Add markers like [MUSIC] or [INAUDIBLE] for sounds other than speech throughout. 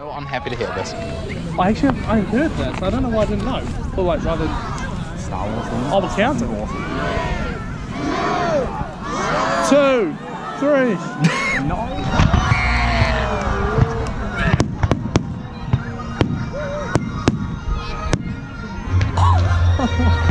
Oh, I'm happy to hear this. I actually I heard that, so I don't know why I didn't know. Or like rather Star Wars. Oh, the awesome. Two, three. [LAUGHS] No. Okay. [LAUGHS]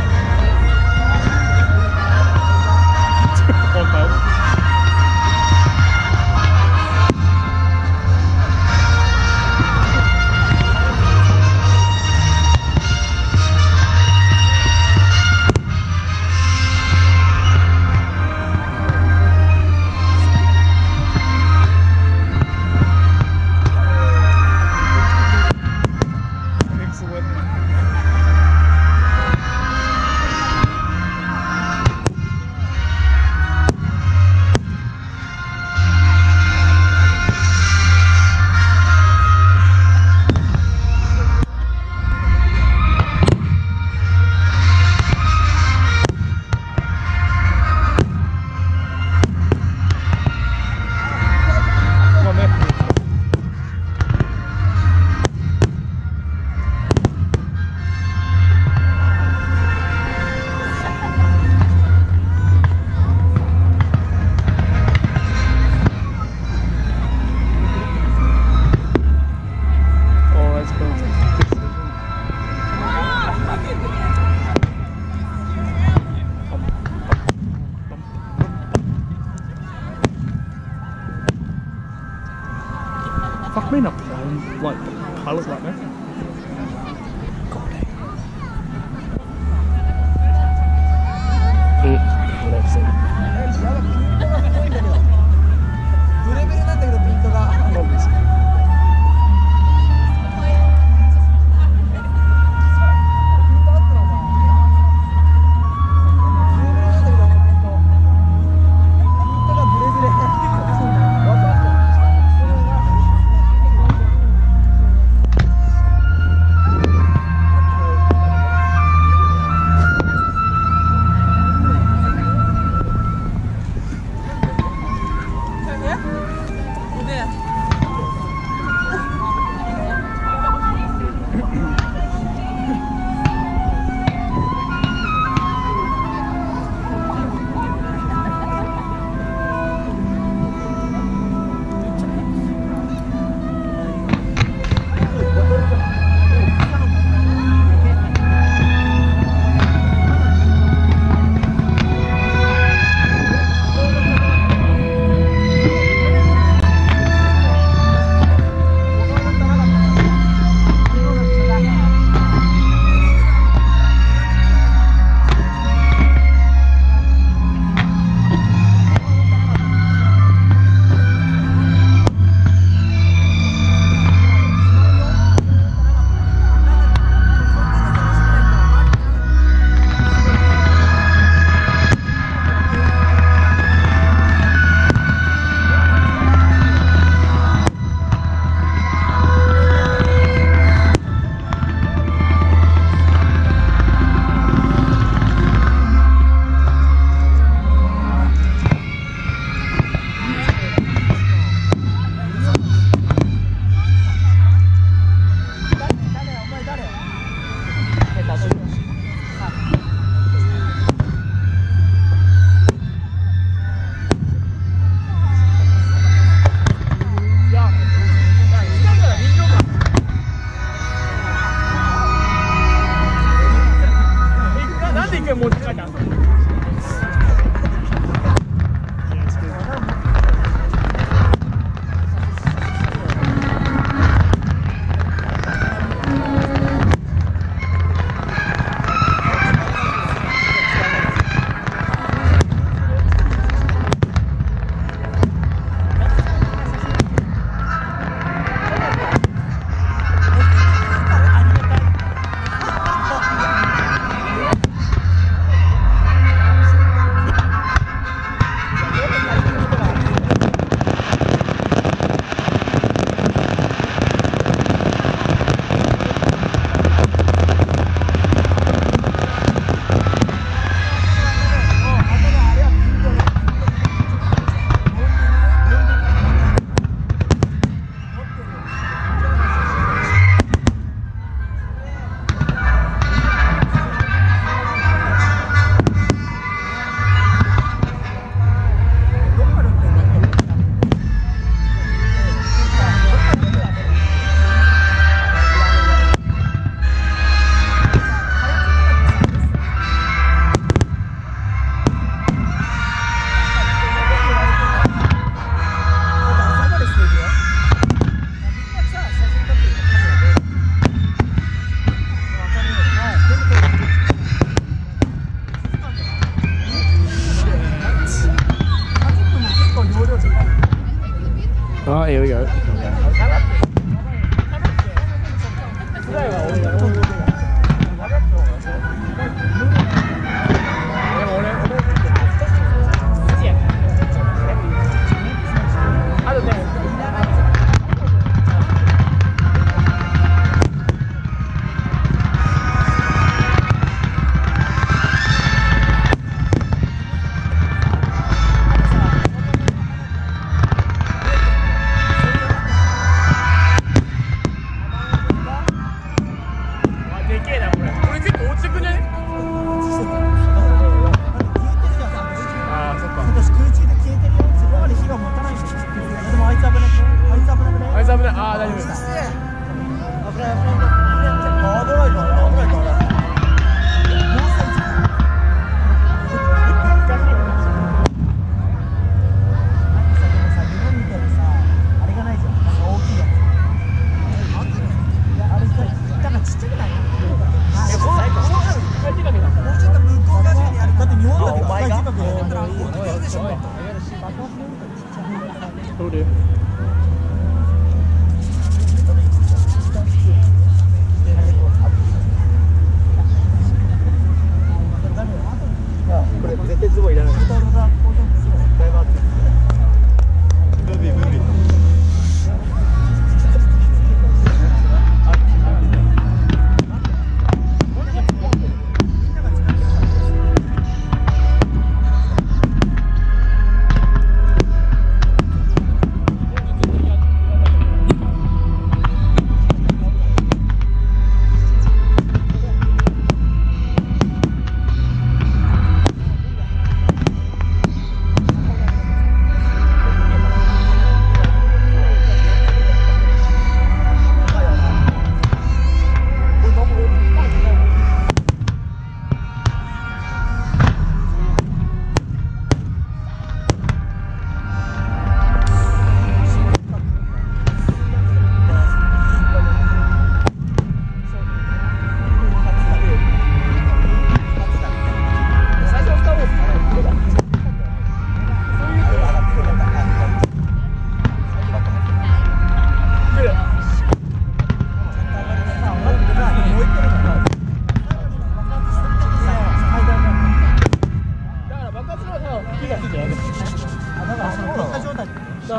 好的。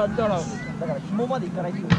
だから紐までいかないっていう。